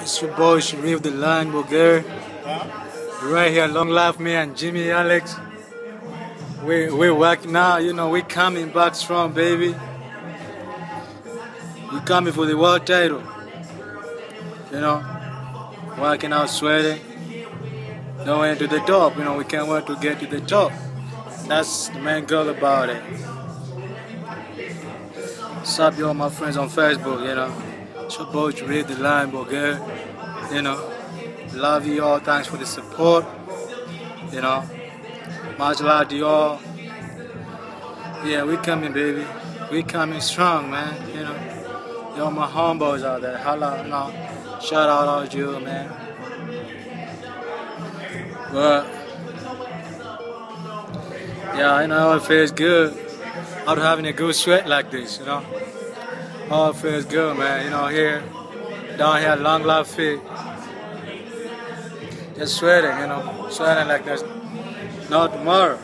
It's your boy Sharif the Lion Bogere. Right here, long life me and Jimmy Alex. We we work now, you know, we coming back strong, baby. We coming for the world title. You know, working out, sweating, going to the top. You know, we can't wait to get to the top. That's the main goal about it. What's up, y'all, my friends on Facebook, you know. Your boy Sharif the Lion Bogere. You know, love you all. Thanks for the support. You know, much love to y'all. Yeah, we coming, baby. We coming strong, man. You know, y'all my homeboys out there. Holla, you know, shout out all you, man. But yeah, I know it feels good out having a good sweat like this, you know. It feels good, man. You know, here, down here, long life fit. Just sweating, you know, sweating like there's no tomorrow.